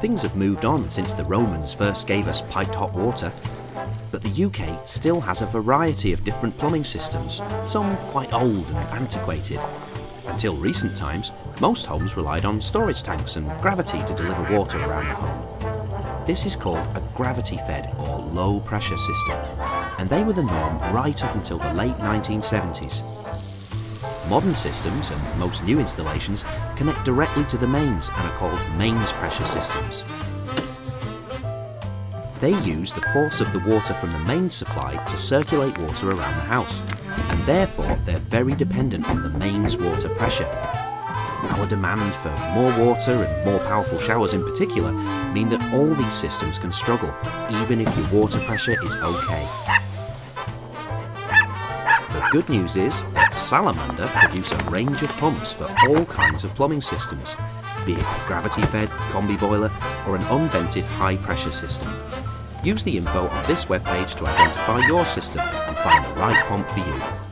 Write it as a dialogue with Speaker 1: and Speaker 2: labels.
Speaker 1: Things have moved on since the Romans first gave us piped hot water, but the UK still has a variety of different plumbing systems, some quite old and antiquated. Until recent times, most homes relied on storage tanks and gravity to deliver water around the home. This is called a gravity-fed or low-pressure system, and they were the norm right up until the late 1970s. Modern systems and most new installations connect directly to the mains and are called mains pressure systems. They use the force of the water from the main supply to circulate water around the house, and therefore they're very dependent on the mains water pressure. Our demand for more water and more powerful showers in particular mean that all these systems can struggle, even if your water pressure is okay. Good news is that Salamander produce a range of pumps for all kinds of plumbing systems, be it gravity-fed, combi boiler or an unvented high-pressure system. Use the info on this webpage to identify your system and find the right pump for you.